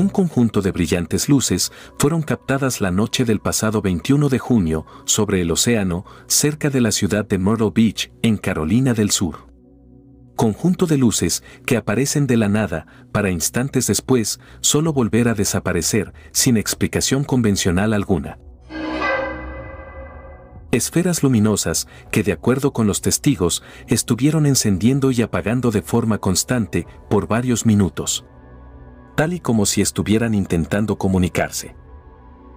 un conjunto de brillantes luces fueron captadas la noche del pasado 21 de junio sobre el océano cerca de la ciudad de Myrtle Beach, en Carolina del Sur. Conjunto de luces que aparecen de la nada para instantes después solo volver a desaparecer sin explicación convencional alguna. Esferas luminosas que de acuerdo con los testigos estuvieron encendiendo y apagando de forma constante por varios minutos tal y como si estuvieran intentando comunicarse.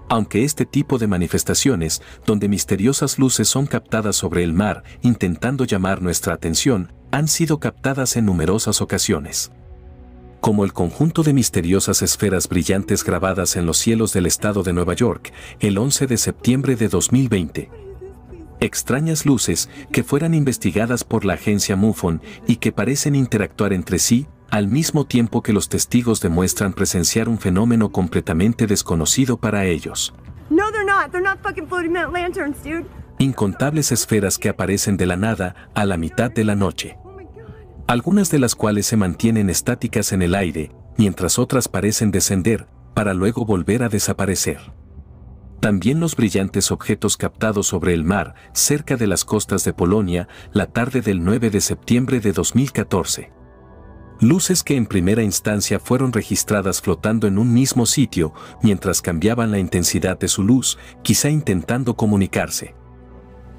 Aunque este tipo de manifestaciones, donde misteriosas luces son captadas sobre el mar intentando llamar nuestra atención, han sido captadas en numerosas ocasiones. Como el conjunto de misteriosas esferas brillantes grabadas en los cielos del estado de Nueva York el 11 de septiembre de 2020. Extrañas luces que fueran investigadas por la agencia MUFON y que parecen interactuar entre sí al mismo tiempo que los testigos demuestran presenciar un fenómeno completamente desconocido para ellos. Incontables esferas que aparecen de la nada a la mitad de la noche. Algunas de las cuales se mantienen estáticas en el aire, mientras otras parecen descender, para luego volver a desaparecer. También los brillantes objetos captados sobre el mar, cerca de las costas de Polonia, la tarde del 9 de septiembre de 2014. Luces que en primera instancia fueron registradas flotando en un mismo sitio mientras cambiaban la intensidad de su luz, quizá intentando comunicarse.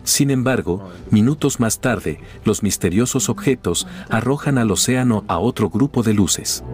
Sin embargo, minutos más tarde, los misteriosos objetos arrojan al océano a otro grupo de luces.